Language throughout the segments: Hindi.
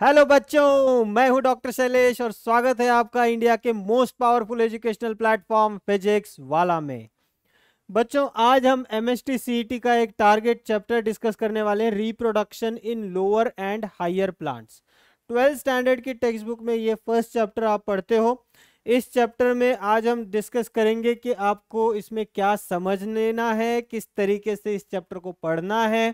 हेलो बच्चों, मैं हूँ डॉक्टर शैलेश और स्वागत है आपका इंडिया के most powerful educational platform physics वाला में। बच्चों, आज हम एम एस टी का एक टारगेट चैप्टर डिस्कस करने वाले हैं reproduction in lower and higher plants twelfth standard की टेक्स्ट बुक में ये फ़र्स्ट चैप्टर आप पढ़ते हो। इस चैप्टर में आज हम डिस्कस करेंगे कि आपको इसमें क्या समझ लेना है, किस तरीके से इस चैप्टर को पढ़ना है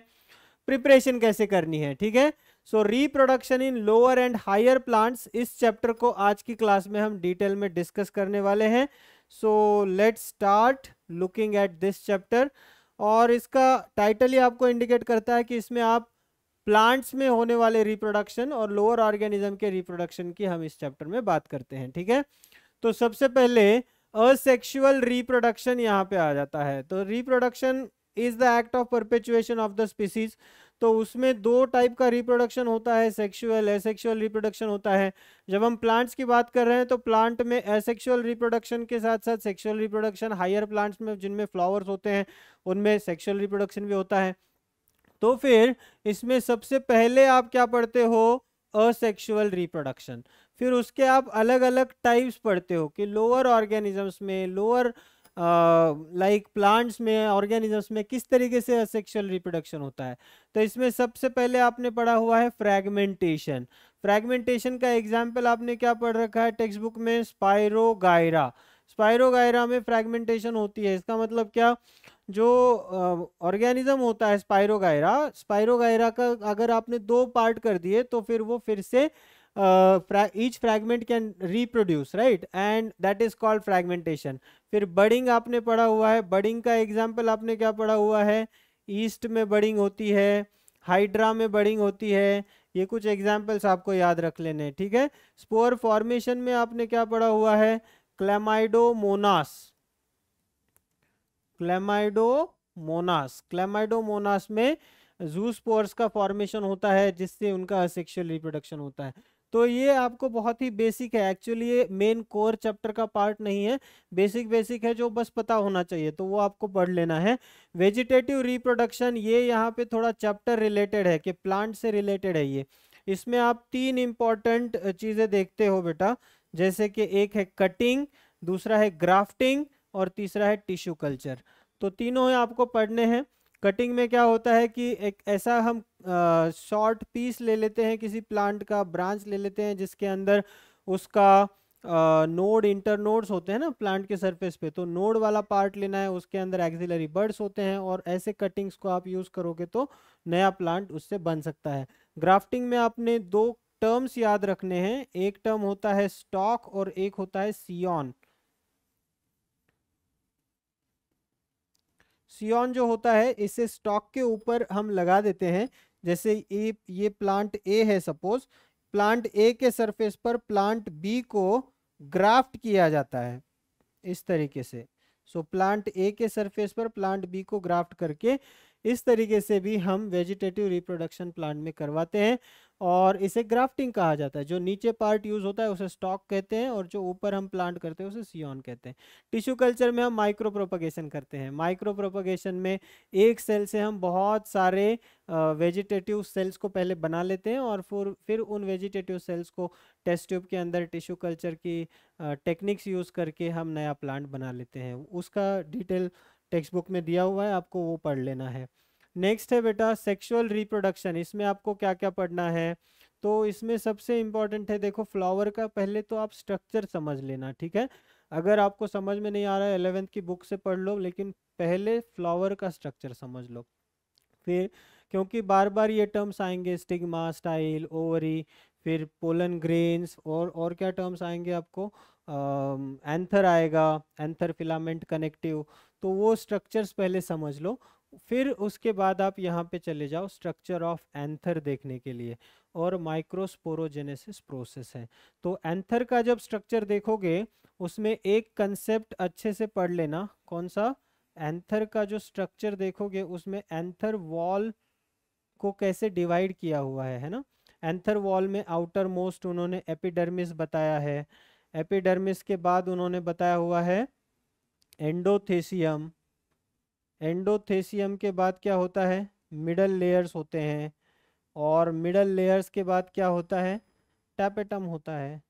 प्रिपरेशन कैसे करनी है, ठीक है? So reproduction in lower and higher plants इस चैप्टर को आज की क्लास में हम डिटेल में डिस्कस करने वाले हैं। So let start looking at this chapter और इसका टाइटल ही आपको इंडिकेट करता है कि इसमें आप प्लांट्स में होने वाले रिप्रोडक्शन और लोअर ऑर्गेनिज्म के रिप्रोडक्शन की हम इस चैप्टर में बात करते हैं, ठीक है? तो सबसे पहले असेक्सुअल रिप्रोडक्शन यहाँ पे आ जाता है। तो reproduction is the act of perpetuation of the species तो उसमें दो टाइप का रिप्रोडक्शन होता है सेक्सुअल एसेक्सुअल रिप्रोडक्शन होता है। जब हम प्लांट्स की बात कर रहे हैं तो प्लांट में एसेक्सुअल रिप्रोडक्शन के साथ साथ सेक्सुअल रिप्रोडक्शन हायर प्लांट्स में, जिनमें फ्लावर्स होते हैं, उनमें सेक्सुअल रिप्रोडक्शन भी होता है। तो फिर इसमें सबसे पहले आप क्या पढ़ते हो? असेक्सुअल रिप्रोडक्शन फिर उसके आप अलग अलग टाइप्स पढ़ते हो कि लोअर ऑर्गेनिजम्स में लोअर लाइक प्लांट्स में ऑर्गेनिजम्स में किस तरीके से असेक्सुअल रिप्रोडक्शन होता है? तो इसमें सबसे पहले आपने पढ़ा हुआ है फ्रैगमेंटेशन फ्रैगमेंटेशन का एग्ज़ाम्पल आपने क्या पढ़ रखा है? टेक्स्ट बुक में स्पायरोगायरा स्पायरोगायरा में फ्रैगमेंटेशन होती है। इसका मतलब क्या? जो ऑर्गेनिज्म होता है स्पायरोगायरा स्पायरोगायरा का अगर आपने दो पार्ट कर दिए तो फिर वो फिर से each fragment can reproduce right and that is called fragmentation फिर बडिंग आपने पढ़ा हुआ है। बडिंग का एग्ज़ाम्पल आपने क्या पढ़ा हुआ है? ईस्ट में बडिंग होती है हाइड्रा में बडिंग होती है। ये कुछ एग्जाम्पल्स आपको याद रख लेने ठीक है? स्पोर फॉर्मेशन में आपने क्या पढ़ा हुआ है? क्लेमाइडोमोनास क्लेमाइडोमोनास क्लेमाइडोमोनास में जूस्पोर्स का फॉर्मेशन होता है, जिससे उनका सेक्सुअल रिप्रोडक्शन होता है। तो ये आपको बहुत ही बेसिक है। एक्चुअली ये मेन कोर चैप्टर का पार्ट नहीं है। बेसिक बेसिक है जो बस पता होना चाहिए तो वो आपको पढ़ लेना है। वेजिटेटिव रिप्रोडक्शन ये यहाँ पे थोड़ा चैप्टर रिलेटेड है कि प्लांट से रिलेटेड है ये। इसमें आप तीन इंपॉर्टेंट चीज़ें देखते हो बेटा। जैसे कि एक है कटिंग दूसरा है ग्राफ्टिंग और तीसरा है टिश्यू कल्चर तो तीनों आपको पढ़ने हैं। कटिंग में क्या होता है कि एक ऐसा हम शॉर्ट पीस ले लेते हैं, किसी प्लांट का ब्रांच ले लेते हैं, जिसके अंदर उसका नोड इंटर नोड्स होते हैं ना प्लांट के सरफेस पे तो नोड वाला पार्ट लेना है, उसके अंदर एक्सिलरी बर्ड्स होते हैं, और ऐसे कटिंग्स को आप यूज़ करोगे तो नया प्लांट उससे बन सकता है। ग्राफ्टिंग में आपने दो टर्म्स याद रखने हैं, एक टर्म होता है स्टॉक और एक होता है सियोन सियोन जो होता है, इसे स्टॉक के ऊपर हम लगा देते हैं। जैसे ये ये प्लांट ए है, सपोज़। प्लांट ए के सरफेस पर प्लांट बी को ग्राफ्ट किया जाता है, इस तरीके से। सो, प्लांट ए के सरफेस पर प्लांट बी को ग्राफ्ट करके इस तरीके से भी हम वेजिटेटिव रिप्रोडक्शन प्लांट में करवाते हैं। और इसे ग्राफ्टिंग कहा जाता है। जो नीचे पार्ट यूज़ होता है, उसे स्टॉक कहते हैं और जो ऊपर हम प्लांट करते हैं, उसे सियोन कहते हैं। टिश्यू कल्चर में हम माइक्रो प्रोपगेशन करते हैं। माइक्रो प्रोपगेशन में एक सेल से हम बहुत सारे वेजिटेटिव सेल्स को पहले बना लेते हैं और फिर फिर उन वेजिटेटिव सेल्स को टेस्ट ट्यूब के अंदर टिश्यू कल्चर की टेक्निक्स यूज़ करके हम नया प्लांट बना लेते हैं। उसका डिटेल टेक्स्ट बुक में दिया हुआ है, आपको वो पढ़ लेना है। नेक्स्ट है बेटा सेक्सुअल रिप्रोडक्शन, इसमें आपको क्या क्या पढ़ना है? तो इसमें सबसे इंपॉर्टेंट है, देखो फ्लावर का पहले तो आप स्ट्रक्चर समझ लेना, ठीक है? अगर आपको समझ में नहीं आ रहा है एलेवेंथ की बुक से पढ़ लो, लेकिन पहले फ्लावर का स्ट्रक्चर समझ लो। फिर, क्योंकि बार बार ये टर्म्स आएँगे, स्टिग्मा, स्टाइल, ओवरी, फिर पोलन ग्रेन्स और और क्या टर्म्स आएँगे आपको? एंथर आएगा, एंथर फिलामेंट कनेक्टिव तो वो स्ट्रक्चर्स पहले समझ लो। फिर उसके बाद आप यहाँ पे चले जाओ स्ट्रक्चर ऑफ़ एंथर देखने के लिए और माइक्रोस्पोरोजेनेसिस प्रोसेस है। तो एंथर का जब स्ट्रक्चर देखोगे, उसमें एक कंसेप्ट अच्छे से पढ़ लेना। कौन सा? एंथर का जो स्ट्रक्चर देखोगे, उसमें एंथर वॉल को कैसे डिवाइड किया हुआ है है ना? एंथर वॉल में आउटर मोस्ट उन्होंने एपिडर्मिस बताया है। एपिडर्मिस के बाद उन्होंने बताया हुआ है एंडोथेसियम एंडोथेसियम के बाद क्या होता है? मिडल लेयर्स होते हैं। और मिडल लेयर्स के बाद क्या होता है? टैपेटम होता है।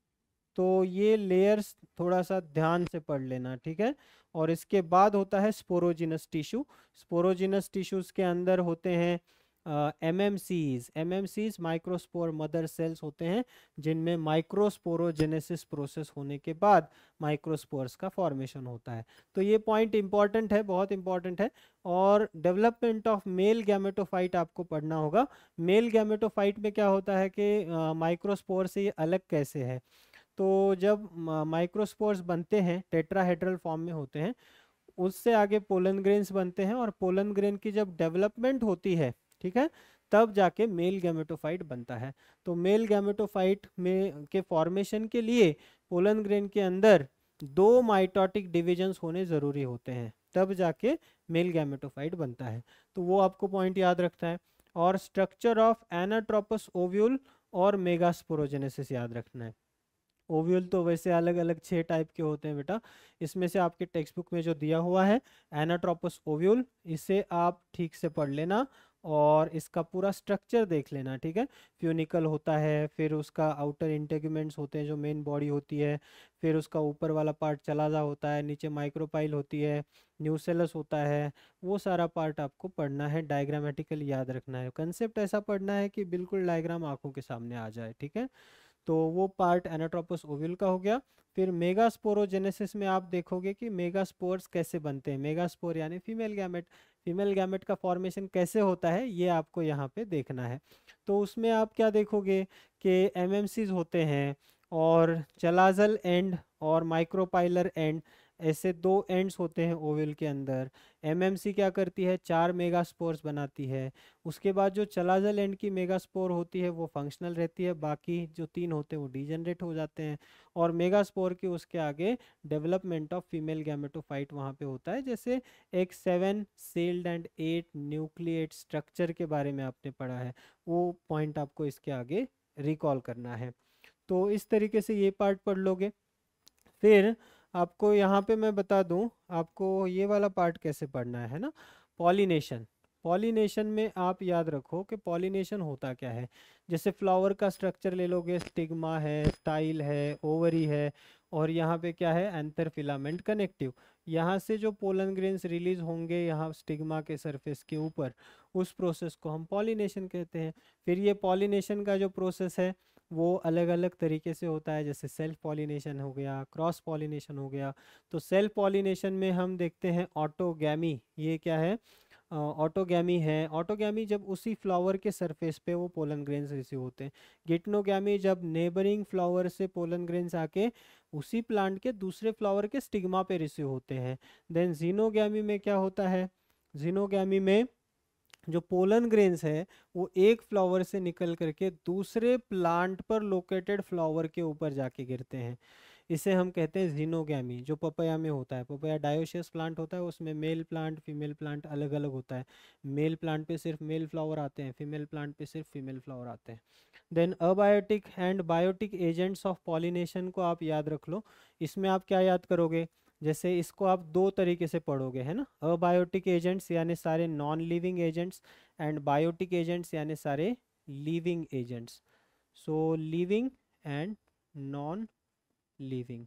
तो ये लेयर्स थोड़ा सा ध्यान से पढ़ लेना, ठीक है? और इसके बाद होता है स्पोरोजिनस टिश्यू। स्पोरोजिनस टिश्यूज के अंदर होते हैं M M Cs M M Cs microspore mother cells होते हैं, जिनमें माइक्रोस्पोरोजेनेसिस प्रोसेस होने के बाद माइक्रोस्पोर्स का फॉर्मेशन होता है। तो ये पॉइंट इंपॉर्टेंट है, बहुत इंपॉर्टेंट है और डेवलपमेंट ऑफ़ मेल गैमेटोफाइट आपको पढ़ना होगा। मेल गैमेटोफाइट में क्या होता है कि माइक्रोस्पोर से ये अलग कैसे है? तो जब माइक्रोस्पोर्स बनते हैं टेट्राहेड्रल फॉर्म में होते हैं, उससे आगे पोलन ग्रेन्स बनते हैं और पोलन ग्रेन की जब डेवलपमेंट होती है ठीक है? तब जाके मेल गैमेटोफाइट बनता है। तो मेल गैमेटोफाइट में के फॉर्मेशन के लिए पोलन ग्रेन के अंदर दो माइटोटिक डिविजन्स होने ज़रूरी होते हैं। तब जाके मेल गैमेटोफाइट बनता है। तो वो आपको पॉइंट याद रखता है। और स्ट्रक्चर ऑफ़ एनाट्रोपस ओव्यूल और मेगास्पोरोजेनेसिस याद रखना है। ओव्यूल तो वैसे अलग अलग छः टाइप के होते हैं बेटा। इसमें से आपके टेक्स्ट बुक में जो दिया हुआ है एनाट्रोपस ओव्यूल इसे आप ठीक से पढ़ लेना और इसका पूरा स्ट्रक्चर देख लेना, ठीक है? फ्यूनिकल होता है, फिर उसका आउटर इंटेगमेंट्स होते हैं जो मेन बॉडी होती है, फिर उसका ऊपर वाला पार्ट चलाजा होता है, नीचे माइक्रोपाइल होती है न्यूसेलस होता है, वो सारा पार्ट आपको पढ़ना है डायग्रामेटिकल याद रखना है। कंसेप्ट ऐसा पढ़ना है कि बिल्कुल डायग्राम आँखों के सामने आ जाए, ठीक है? तो वो पार्ट एनाट्रोपस ओविल का हो गया। फिर मेगा मेगास्पोरोजेनेसिस में आप देखोगे कि मेगास्पोर्स कैसे बनते हैं? मेगास्पोर यानी फीमेल गैमेट फीमेल गैमेट का फॉर्मेशन कैसे होता है, ये आपको यहाँ पे देखना है। तो उसमें आप क्या देखोगे कि एम होते हैं और चलाजल एंड और माइक्रोपाइलर एंड ऐसे दो एंड्स होते हैं ओवल के अंदर। एमएमसी क्या करती है? चार मेगास्पोर्स बनाती है। उसके बाद जो चलाजल एंड की मेगास्पोर होती है, वो फंक्शनल रहती है। बाकी जो तीन होते हैं, वो डिजनरेट हो जाते हैं। और मेगास्पोर के उसके आगे डेवलपमेंट ऑफ़ फीमेल गैमेटोफाइट वहाँ पे होता है। जैसे एक seven celled and eight nucleate structure के बारे में आपने पढ़ा है। वो पॉइंट आपको इसके आगे रिकॉल करना है। तो इस तरीके से ये पार्ट पढ़ लोगे। फिर आपको यहाँ पे मैं बता दूँ, आपको ये वाला पार्ट कैसे पढ़ना है ना? पॉलिनेशन। पॉलिनेशन में आप याद रखो कि पॉलिनेशन होता क्या है? जैसे फ्लावर का स्ट्रक्चर ले लोगे, स्टिग्मा है, स्टाइल है, ओवरी है, और यहाँ पे क्या है? Anther filament connective. यहाँ से जो पोलन ग्रेन्स रिलीज़ होंगे यहाँ स्टिग्मा के सरफेस के ऊपर, उस प्रोसेस को हम पॉलिनेशन कहते हैं। फिर ये पॉलिनेशन का जो प्रोसेस है वो अलग अलग तरीके से होता है, जैसे सेल्फ पॉलिनेशन हो गया, क्रॉस पॉलिनेशन हो गया। तो सेल्फ पॉलिनेशन में हम देखते हैं ऑटोगैमी, ये क्या है? ऑटोगैमी है। ऑटोगैमी जब उसी फ्लावर के सरफेस पे वो पोलन ग्रेन्स रिसीव होते हैं। गिटनोगैमी जब नेबरिंग फ्लावर से पोलन ग्रेन्स आके उसी प्लांट के दूसरे फ्लावर के स्टिग्मा पे रिसीव होते हैं। देन जीनोगैमी में क्या होता है? जीनोगैमी में जो पोलन ग्रेन्स है, वो एक फ्लावर से निकल करके दूसरे प्लांट पर लोकेटेड फ्लावर के ऊपर जाके गिरते हैं। इसे हम कहते हैं जीनोगैमी जो पपया में होता है। पपया डायोशियस प्लांट होता है, उसमें मेल प्लांट फीमेल प्लांट अलग अलग होता है। मेल प्लांट पे सिर्फ़ मेल फ्लावर आते हैं फीमेल प्लांट पे सिर्फ़ फीमेल फ्लावर आते हैं। Then abiotic and biotic agents of pollination को आप याद रख लो। इसमें आप क्या याद करोगे? जैसे इसको आप दो तरीके से पढ़ोगे, है ना? अबायोटिक एजेंट्स यानी सारे non living agents and biotic agents यानी सारे living agents so living and non living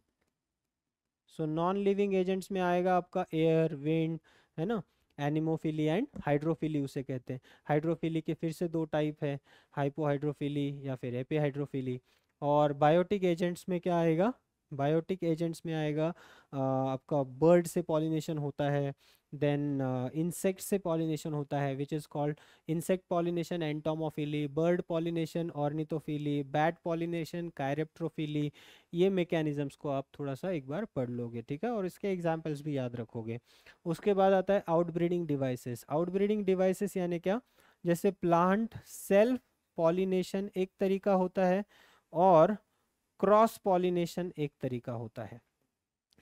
so non living agents में आएगा आपका एयर विंड है ना? एनिमोफिली एंड हाइड्रोफिली उसे कहते हैं। हाइड्रोफिली के फिर से दो टाइप है हाइपोहाइड्रोफिली या फिर एपीहाइड्रोफिली और बायोटिक एजेंट्स में क्या आएगा? बायोटिक एजेंट्स में आएगा आपका बर्ड से पॉलिनेशन होता है, देन इंसेक्ट से पॉलिनेशन होता है which is called insect pollination entomophily bird pollination ornithophily bat pollination chiropterophily ये मेकेनिज़म्स को आप थोड़ा सा एक बार पढ़ लोगे, ठीक है? और इसके एग्जाम्पल्स भी याद रखोगे। उसके बाद आता है आउटब्रीडिंग डिवाइसेस आउटब्रीडिंग डिवाइसेस यानी क्या? जैसे प्लांट सेल्फ पॉलिनेशन एक तरीका होता है, और क्रॉस पॉलिनेशन एक तरीका होता है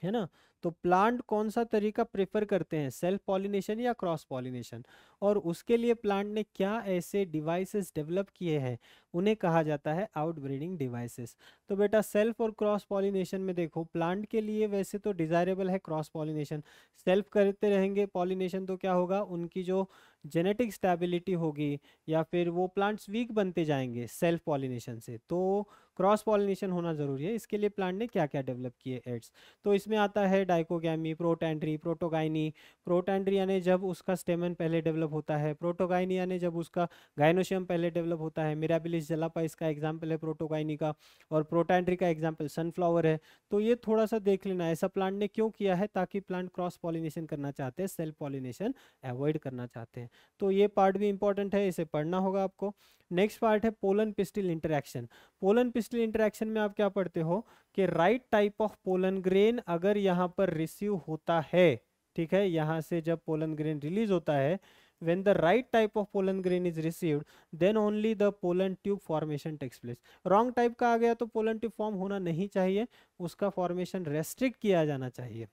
है ना? तो प्लांट कौन सा तरीका प्रेफर करते हैं सेल्फ पॉलिनेशन या क्रॉस पॉलिनेशन? और उसके लिए प्लांट ने क्या ऐसे डिवाइसेस डेवलप किए हैं? उन्हें कहा जाता है आउटब्रीडिंग डिवाइसेस। तो बेटा सेल्फ और क्रॉस पॉलिनेशन में देखो, प्लांट के लिए वैसे तो डिज़ायरेबल है क्रॉस पॉलिनेशन। सेल्फ करते रहेंगे, पॉलिनेशन तो क्या होगा? उनकी जो जेनेटिक स्टेबिलिटी होगी या फिर वो प्लांट्स वीक बनते जाएँगे सेल्फ पॉलिनेशन से। तो क्रॉस पॉलिनेशन होना ज़रूरी है। इसके लिए प्लांट ने क्या क्या डेवलप किए एड्स? तो इसमें आता है डाइकोगैमी, प्रोटेंड्री, प्रोटोगाइनी। प्रोटेंड्री यानी जब उसका स्टेमन पहले डेवलप होता है प्रोटोगाइनी यानी जब उसका गाइनोशियम पहले डेवलप होता है, मिराबिलिस जलापा इसका एग्ज़ाम्पल है प्रोटोगाइनी का और प्रोटेंड्री का एग्ज़ाम्पल सनफ्लावर है। तो ये थोड़ा सा देख लेना, ऐसा प्लांट ने क्यों किया है ताकि प्लांट क्रॉस पॉलिनेशन करना चाहते हैं सेल्फ पॉलिनेशन अवॉइड करना चाहते हैं। तो ये पार्ट भी इंपॉर्टेंट है, इसे पढ़ना होगा आपको। नेक्स्ट पार्ट है pollen pistil interaction. Pollen pistil interaction में आप क्या पढ़ते हो? कि right type of pollen grain अगर यहाँ पर रिसीव होता है, ठीक है? यहाँ से जब पोलन ग्रेन रिलीज़ होता है, when the right type of pollen grain is received, then only the pollen tube formation takes place. Wrong type का आ गया तो pollen tube form होना नहीं चाहिए, उसका formation restrict किया जाना चाहिए,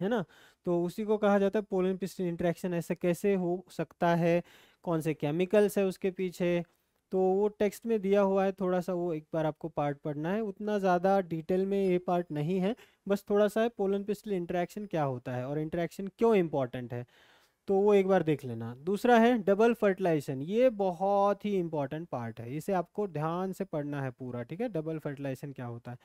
है ना? तो उसी को कहा जाता है पोलन पिस्टिन इंट्रैक्शन ऐसे कैसे हो सकता है? कौन से केमिकल्स है उसके पीछे? तो वो टेक्स्ट में दिया हुआ है थोड़ा सा वो एक बार आपको पार्ट पढ़ना है। उतना ज़्यादा डिटेल में ये पार्ट नहीं है, बस थोड़ा सा है पोलन पिस्टल इंट्रैक्शन क्या होता है और इंट्रैक्शन क्यों इंपॉर्टेंट है तो वो एक बार देख लेना। दूसरा है डबल फर्टिलाइजेशन, ये बहुत ही इंपॉर्टेंट पार्ट है, इसे आपको ध्यान से पढ़ना है पूरा, ठीक है? डबल फर्टिलाइजेशन क्या होता है।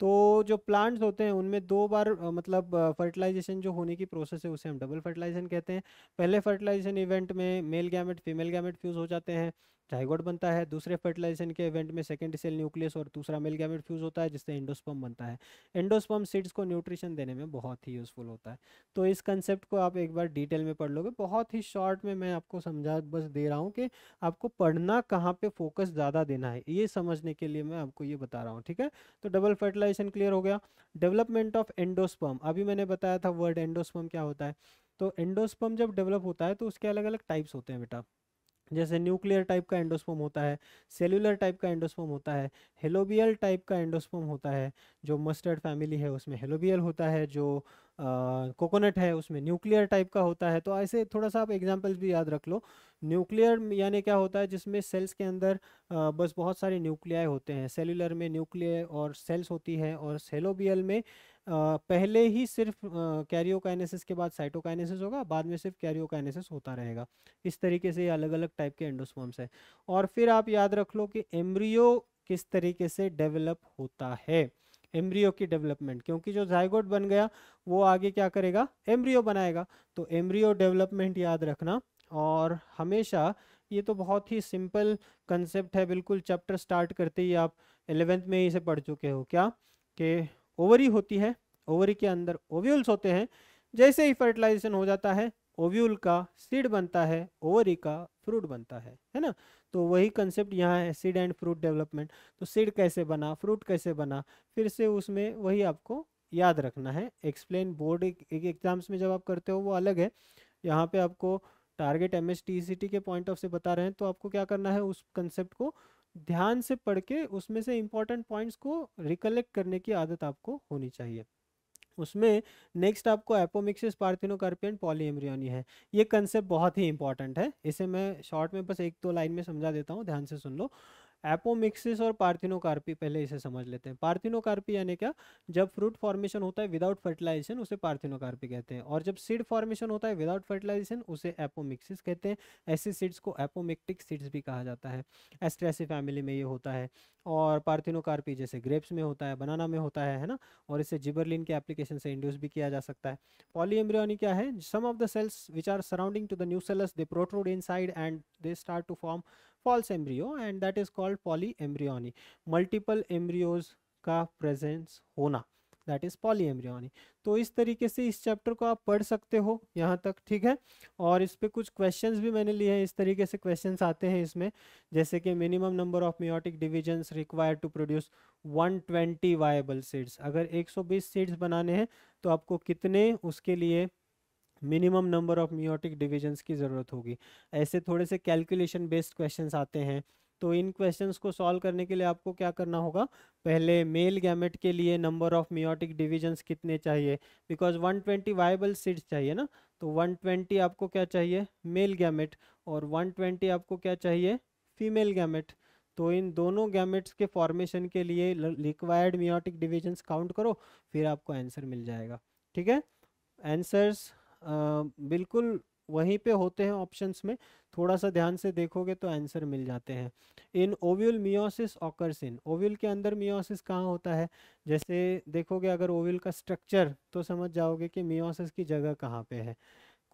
तो जो प्लांट्स होते हैं, उनमें दो बार मतलब फर्टिलाइजेशन जो होने की प्रोसेस है, उसे हम डबल फर्टिलाइजेशन कहते हैं। पहले फर्टिलाइजेशन इवेंट में male gamete, female gamete fuse हो जाते हैं जाइगोट बनता है, दूसरे फर्टिलाइजेशन के इवेंट में सेकेंड सेल न्यूक्लियस और दूसरा मेल गैमेट फ्यूज होता है, जिससे एंडोस्पम बनता है। एंडोस्पम सीड्स को न्यूट्रिशन देने में बहुत ही यूजफुल होता है। तो इस कंसेप्ट को आप एक बार डिटेल में पढ़ लोगे। बहुत ही शॉर्ट में मैं आपको समझा, बस दे रहा हूँ कि आपको पढ़ना कहाँ पे फोकस ज़्यादा देना है, ये समझने के लिए मैं आपको ये बता रहा हूँ, ठीक है? तो डबल फर्टिलाइजेशन क्लियर हो गया। डेवलपमेंट ऑफ़ एंडोस्पम अभी मैंने बताया था वर्ड एंडोस्पम क्या होता है। तो एंडोस्पम जब डेवलप होता है तो उसके अलग अलग टाइप्स होते हैं बेटा। जैसे न्यूक्लियर टाइप का एंडोस्पोम होता है सेलुलर टाइप का एंडोस्पोम होता है हेलोबियल टाइप का एंडोस्पोम होता है जो मस्टर्ड फैमिली है उसमें हेलोबियल होता है जो कोकोनट है उसमें न्यूक्लियर टाइप का होता है। तो ऐसे थोड़ा सा आप एग्जांपल्स भी याद रख लो। न्यूक्लियर यानी क्या होता है जिसमें सेल्स के अंदर आ, बस बहुत सारे न्यूक्लियाई होते हैं। सेलुलर में न्यूक्लियर और सेल्स होती है और सेलोबियल में पहले ही सिर्फ़ कैरियोकाइनेसिस के बाद साइटोकाइनेसिस होगा, बाद में सिर्फ़ कैरियोकाइनेसिस होता रहेगा। इस तरीके से अलग अलग टाइप के एंडोस्पर्म्स है। और फिर आप याद रख लो कि एम्ब्रियो किस तरीके से डेवलप होता है, एम्ब्रियो की डेवलपमेंट। क्योंकि जो जाइगोट बन गया, वो आगे क्या करेगा? एम्ब्रियो बनाएगा। तो एम्ब्रियो डेवलपमेंट याद रखना। और हमेशा ये तो बहुत ही सिंपल कंसेप्ट है, बिल्कुल चैप्टर स्टार्ट करते ही आप एलेवेंथ में ही इसे पढ़ चुके हो। क्या? कि ओवरी होती है ओवरी के अंदर ओव्यूल्स होते हैं जैसे ही फर्टिलाइजेशन हो जाता है ओव्यूल का सीड बनता है ओवरी का फ्रूट बनता है है ना? तो वही कंसेप्ट यहाँ है सीड एंड फ्रूट डेवलपमेंट तो सीड कैसे बना फ्रूट कैसे बना फिर से उसमें वही आपको याद रखना है। एक्सप्लेन बोर्ड एक, एग्ज़ाम्स में जब आप करते हो वो अलग है। यहाँ पे आपको टारगेट एम एस के पॉइंट ऑफ़ से बता रहे हैं तो आपको क्या करना है उस कंसेप्ट को ध्यान से पढ़ के उसमें से इंपॉर्टेंट पॉइंट्स को रिकलेक्ट करने की आदत आपको होनी चाहिए। उसमें नेक्स्ट आपको एपोमिक्सिस पार्थिनोकार्पियन पॉलीएम्ब्रियोनी है। ये कंसेप्ट बहुत ही इंपॉर्टेंट है। इसे मैं शॉर्ट में बस एक दो तो लाइन में समझा देता हूँ। ध्यान से सुन लो। एपोमिक्सिस और पार्थिनोकार्पी पहले इसे समझ लेते हैं। पार्थिनोकार्पी यानी क्या? जब फ्रूट फॉर्मेशन होता है विदाउट फर्टिलाइजेशन उसे पार्थिनोकार्पी कहते हैं। और जब सीड फॉर्मेशन होता है विदाउट फर्टिलाइजेशन उसे एपोमिक्सिस कहते हैं। ऐसे सीड्स को एपोमिक्टिक सीड्स भी कहा जाता है। एस्ट्रेसी फैमिली में ये होता है। और पार्थिनोकार्पी जैसे ग्रेप्स में होता है बनाना में होता है है ना? और इसे जिबरलिन के एप्लीकेशन से इंड्यूस भी किया जा सकता है। पॉलीएम्ब्रियोनी क्या है? Some of the cells which are surrounding to the nucellus they protrude inside and they start to form false embryo and that is called polyembryony. Multiple embryos का प्रेजेंस होना दैट इज़ पॉलीएम्ब्रियोनी तो इस तरीके से इस चैप्टर को आप पढ़ सकते हो, यहाँ तक, ठीक है? और इस पे कुछ क्वेश्चंस भी मैंने लिए हैं, इस तरीके से क्वेश्चंस आते हैं इसमें। जैसे कि minimum number of meiotic divisions required to produce 120 viable seeds अगर 120 सीड्स बनाने हैं तो आपको कितने उसके लिए minimum number of meiotic divisions की ज़रूरत होगी। ऐसे थोड़े से कैलकुलेशन बेस्ड क्वेश्चन आते हैं। तो इन क्वेश्चंस को सॉल्व करने के लिए आपको क्या करना होगा? पहले मेल गैमेट के लिए नंबर ऑफ़ मियोटिक डिविजन्स कितने चाहिए? बिकॉज़ 120 वाइबल सीड्स चाहिए ना? तो 120 आपको क्या चाहिए? मेल गैमेट और 120 आपको क्या चाहिए? फीमेल गैमेट तो इन दोनों गैमेट्स के फॉर्मेशन के लिए रिक्वायर्ड मियोटिक डिविजन्स काउंट करो, फिर आपको आंसर मिल जाएगा। ठीक है? आंसर्स बिल्कुल वहीं पे होते हैं ऑप्शंस में। थोड़ा सा ध्यान से देखोगे तो आंसर मिल जाते हैं। In ovule meiosis occurs in ovule के अंदर मियोसिस कहाँ होता है? जैसे देखोगे अगर ओव्यूल का स्ट्रक्चर तो समझ जाओगे कि मियोसिस की जगह कहाँ पे है।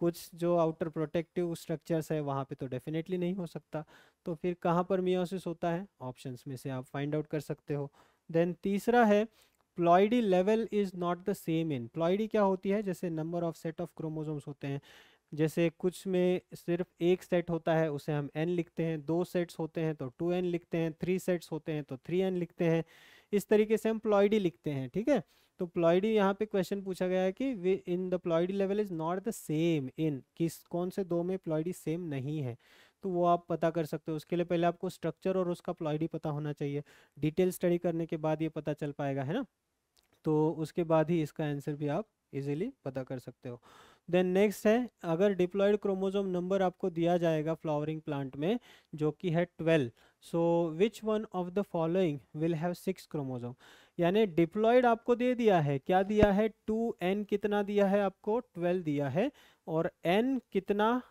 कुछ जो आउटर प्रोटेक्टिव स्ट्रक्चर्स है वहाँ पे तो डेफिनेटली नहीं हो सकता। तो फिर कहाँ पर मियोसिस होता है? ऑप्शंस में से आप फाइंड आउट कर सकते हो। देन तीसरा है ploidy level is not the same in ploidy क्या होती है? जैसे number of set of chromosomes होते हैं। जैसे कुछ में सिर्फ़ एक सेट होता है, उसे हम एन लिखते हैं। दो सेट्स होते हैं तो टू एन लिखते हैं। थ्री सेट्स होते हैं तो थ्री एन लिखते हैं। इस तरीके से हम प्लॉइडी लिखते हैं, ठीक है? तो प्लॉइडी यहाँ पे क्वेश्चन पूछा गया है कि way in the ploidy level is not the same in किस, कौन से दो में प्लॉइडी सेम नहीं है? तो वो आप पता कर सकते हो। उसके लिए पहले आपको स्ट्रक्चर और उसका प्लॉइडी पता होना चाहिए। डिटेल स्टडी करने के बाद ये पता चल पाएगा, है ना? तो उसके बाद ही इसका आंसर भी आप इजीली पता कर सकते हो। देन नेक्स्ट है, अगर डिप्लॉयड क्रोमोजोम नंबर आपको दिया जाएगा फ्लावरिंग प्लांट में, जो कि है twelve, so which one of the following will have six chromosome यानी डिप्लॉयड आपको दे दिया है, क्या दिया है? टू, एन कितना दिया है आपको? ट्वेल्व दिया है, और एन कितना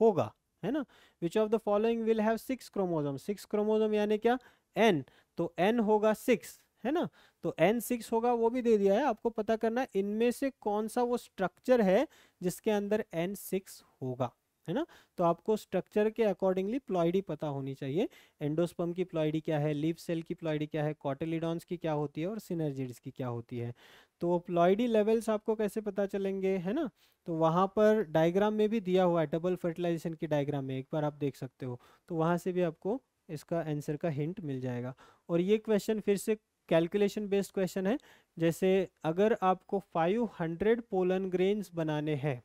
होगा, है ना? Which of the following will have six chromosome six chromosome यानी क्या? एन तो एन होगा सिक्स है ना? तो एन सिक्स होगा, वो भी दे दिया है। आपको पता करना इनमें से कौन सा वो स्ट्रक्चर है जिसके अंदर एन सिक्स होगा, है ना? तो आपको स्ट्रक्चर के अकॉर्डिंगली प्लॉइडी पता होनी चाहिए। एंडोस्पम की प्लॉइडी क्या है? लीव सेल की प्लॉइडी क्या है? कॉटेलिडॉन्स की क्या होती है? और सिनर्जिड्स की क्या होती है? तो प्लॉइडी लेवल्स आपको कैसे पता चलेंगे, है ना? तो वहाँ पर डायग्राम में भी दिया हुआ है डबल फर्टिलाइजेशन की डायग्राम में, एक बार आप देख सकते हो। तो वहाँ से भी आपको इसका आंसर का हिंट मिल जाएगा। और ये क्वेश्चन फिर से कैलकुलेशन बेस्ड क्वेश्चन है। जैसे अगर आपको 500 पोलन ग्रेन्स बनाने हैं,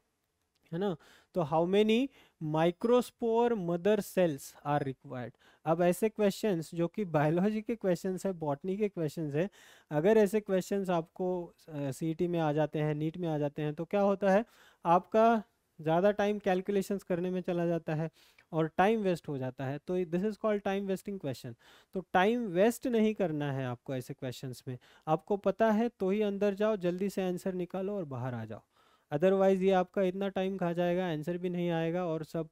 है ना तो how many microspore mother cells are required अब ऐसे क्वेश्चंस जो कि बायोलॉजी के क्वेश्चंस है बॉटनी के क्वेश्चंस है, अगर ऐसे क्वेश्चंस आपको सीटी में आ जाते हैं नीट में आ जाते हैं तो क्या होता है? आपका ज़्यादा टाइम कैलकुलेशंस करने में चला जाता है और टाइम वेस्ट हो जाता है। तो this is called time wasting question तो टाइम वेस्ट नहीं करना है आपको ऐसे क्वेश्चंस में। आपको पता है तो ही अंदर जाओ, जल्दी से आंसर निकालो और बाहर आ जाओ। अदरवाइज़ ये आपका इतना टाइम खा जाएगा आंसर भी नहीं आएगा और सब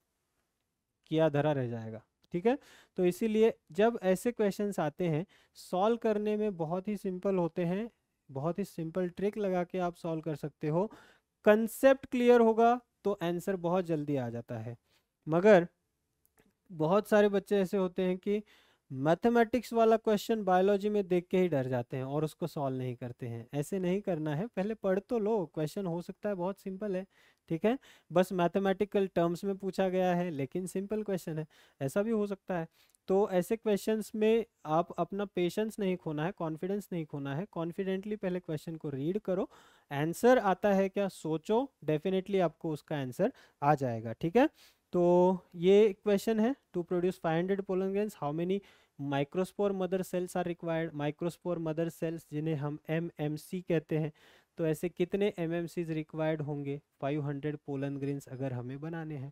किया धरा रह जाएगा। ठीक है? तो इसीलिए जब ऐसे क्वेश्चंस आते हैं सॉल्व करने में बहुत ही सिंपल होते हैं, बहुत ही सिंपल ट्रिक लगा के आप सॉल्व कर सकते हो। कंसेप्ट क्लियर होगा तो आंसर बहुत जल्दी आ जाता है। मगर, बहुत सारे बच्चे ऐसे होते हैं कि मैथमेटिक्स वाला क्वेश्चन बायोलॉजी में देख के ही डर जाते हैं और उसको सॉल्व नहीं करते हैं। ऐसे नहीं करना है, पहले पढ़ तो लो क्वेश्चन हो सकता है बहुत सिंपल है ठीक है? बस मैथमेटिकल टर्म्स में पूछा गया है, लेकिन सिंपल क्वेश्चन है, ऐसा भी हो सकता है। तो ऐसे क्वेश्चंस में आप अपना पेशेंस नहीं खोना है, कॉन्फिडेंस नहीं खोना है, कॉन्फिडेंटली पहले क्वेश्चन को रीड करो, आंसर आता है क्या सोचो, डेफिनेटली आपको उसका आंसर आ जाएगा, ठीक है? तो ये क्वेश्चन है, to produce 500 hundred pollen how many microspore mother cells are required, microspore mother cells जिन्हें हम एम एम सी कहते हैं। तो ऐसे कितने एम एम सीज रिक्वायर्ड होंगे? 500 पोलन ग्रेन्स अगर हमें बनाने हैं।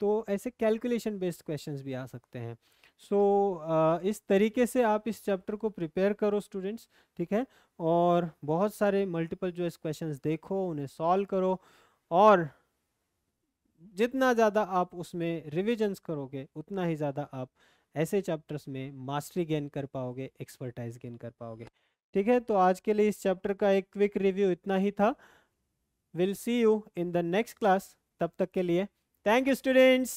तो ऐसे कैलकुलेशन बेस्ड क्वेश्चंस भी आ सकते हैं। सो so, इस तरीके से आप इस चैप्टर को प्रिपेयर करो स्टूडेंट्स ठीक है? और बहुत सारे मल्टीपल जो क्वेश्चंस देखो उन्हें सॉल्व करो और जितना ज़्यादा आप उसमें रिविजन्स करोगे उतना ही ज़्यादा आप ऐसे चैप्टर्स में मास्टरी गेन कर पाओगे एक्सपर्टाइज गेन कर पाओगे। ठीक है? तो आज के लिए इस चैप्टर का एक क्विक रिव्यू इतना ही था। Will see you in the next class तब तक के लिए थैंक यू स्टूडेंट्स